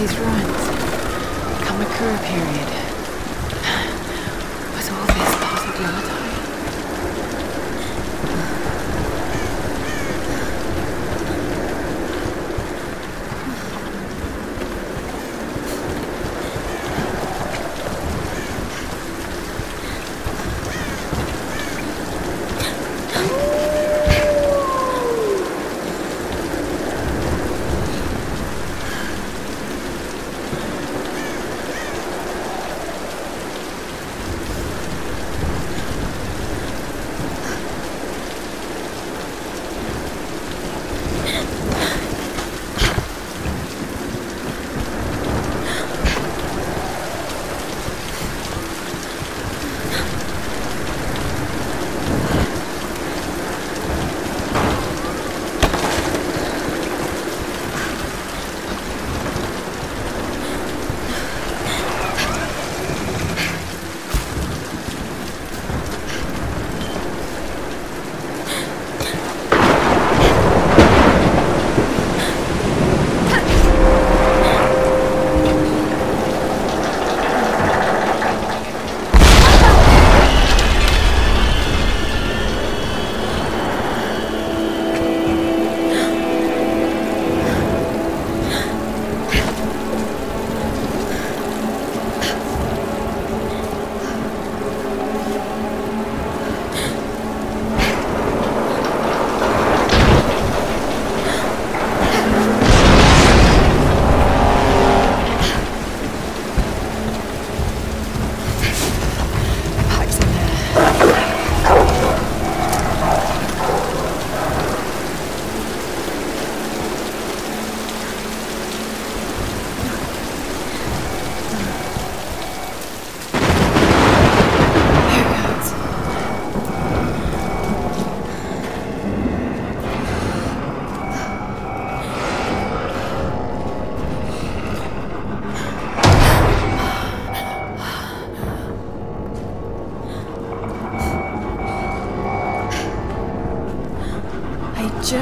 these ruins. Kamakura period.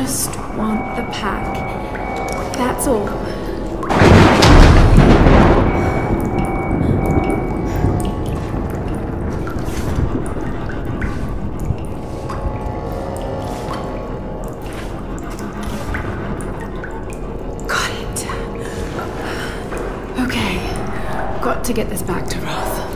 Just want the pack. That's all. Got it. Okay. Got to get this back to Roth.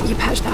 Get you patched up.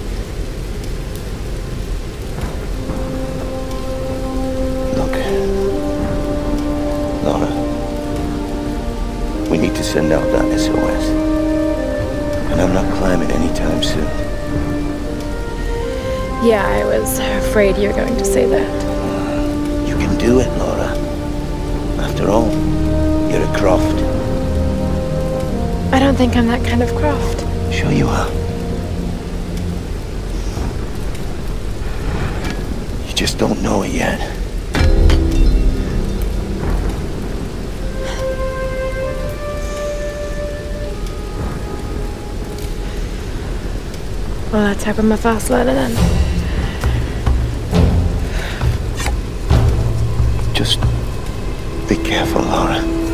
Lara. We need to send out that SOS. And I'm not climbing anytime soon. Yeah, I was afraid you were going to say that. You can do it, Lara. After all, you're a Croft. I don't think I'm that kind of Croft. Sure you are. You just don't know it yet. Well, let's hope I'm a fast learner then. Just be careful, Lara.